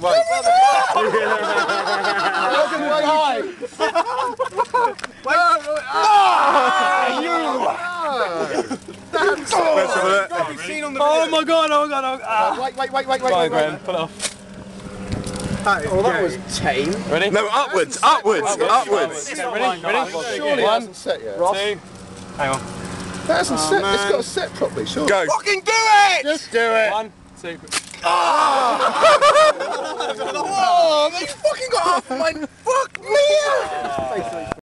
Wait. Let's have a look. Oh my god, oh my god, oh god. Ah. Wait, wait, wait, wait, wait. Go on, wait, Graham, wait. pull it off. Oh, that was tame. Ready? No, upwards, upwards, upwards. Okay, ready? Ready? Surely One, hasn't set yet. two. Hang on. That hasn't set. It's got to set properly. Surely. Go. Fucking do it! Just do it. One, two. Oh, they fucking got half my. Fuck me!